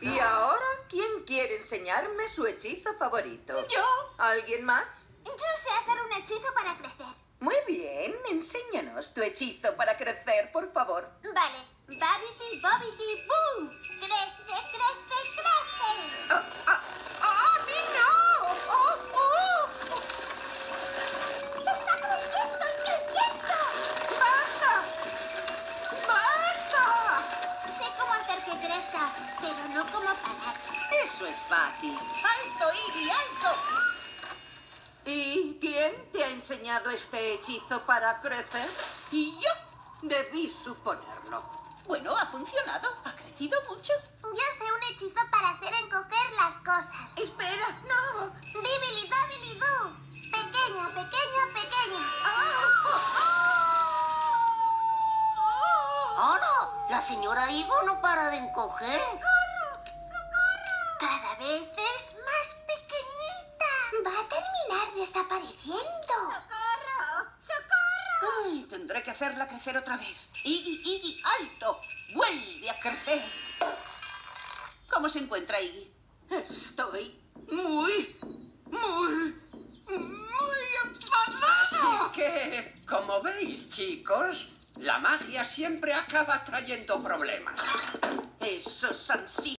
Y ahora, ¿quién quiere enseñarme su hechizo favorito? Yo. ¿Alguien más? Yo sé hacer un hechizo para crecer. Muy bien, enséñanos tu hechizo para crecer, por favor. No cómo parar. Eso es fácil. ¡Alto, Iggy, alto! ¿Y quién te ha enseñado este hechizo para crecer? ¿Y yo? Debí suponerlo. Bueno, ha funcionado. Ha crecido mucho. Yo sé un hechizo para hacer encoger las cosas. Espera, no. Bibili, babili, boo. Pequeña, pequeña, pequeña. ¡Hola! La señora Higo no para de encoger. Cada vez es más pequeñita. Va a terminar desapareciendo. ¡Socorro! ¡Socorro! Ay, tendré que hacerla crecer otra vez. Iggy, Iggy, alto. Vuelve a crecer. ¿Cómo se encuentra Iggy? Estoy muy, muy, muy enfadada. Así que, como veis, chicos, la magia siempre acaba trayendo problemas. Esos han sido